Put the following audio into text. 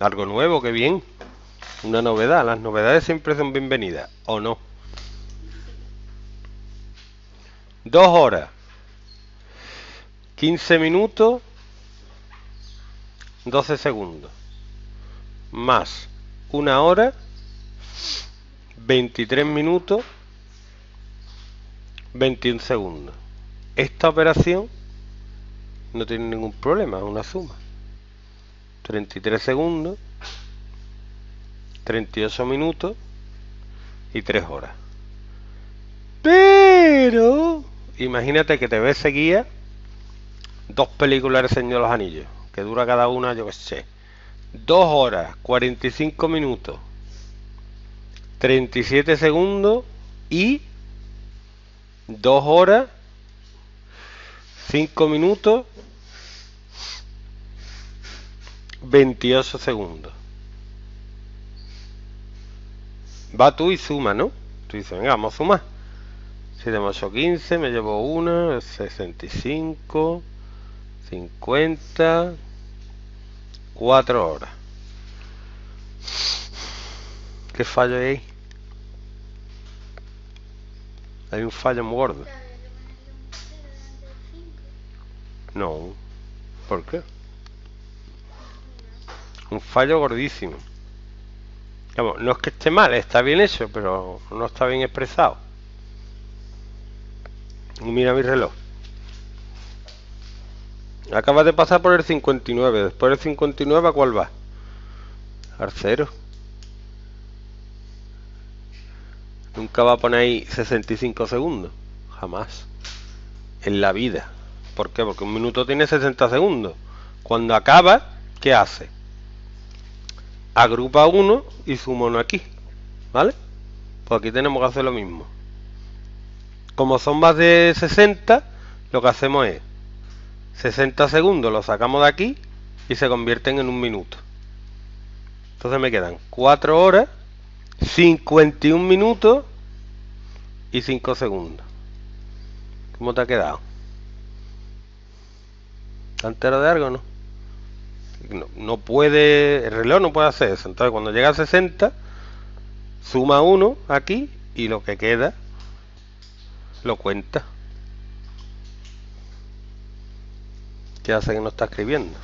Algo nuevo, qué bien. Una novedad. Las novedades siempre son bienvenidas. ¿O no? Dos horas. 15 minutos. 12 segundos. Más una hora. 23 minutos. 21 segundos. Esta operación no tiene ningún problema, es una suma. 33 segundos, 38 minutos y 3 horas. Pero, imagínate que te ves seguía dos películas del Señor de los Anillos, que dura cada una, yo qué sé, 2 horas, 45 minutos, 37 segundos y 2 horas, 5 minutos 28 segundos. Va tú y suma, ¿no? Tú dices, venga, vamos a sumar. 7 8, 15, me llevo 1, 65, 50, 4 horas. ¿Qué fallo hay ahí? Hay un fallo muy gordo. No. ¿Por qué? Un fallo gordísimo. no es que esté mal, está bien hecho, pero no está bien expresado. Mira mi reloj. Acaba de pasar por el 59. Después del 59, ¿a cuál va? Al cero. Nunca va a poner ahí 65 segundos. Jamás. En la vida. ¿Por qué? Porque un minuto tiene 60 segundos. Cuando acaba, ¿qué hace? Agrupa uno y suma uno aquí. ¿Vale? Pues aquí tenemos que hacer lo mismo. Como son más de 60, lo que hacemos es 60 segundos lo sacamos de aquí y se convierten en un minuto. Entonces me quedan 4 horas, 51 minutos y 5 segundos. ¿Cómo te ha quedado? ¿Está entero de algo no? no, puede, el reloj no puede hacer eso. Entonces cuando llega a 60, suma 1 aquí y lo que queda lo cuenta. ¿Qué hace que no está escribiendo?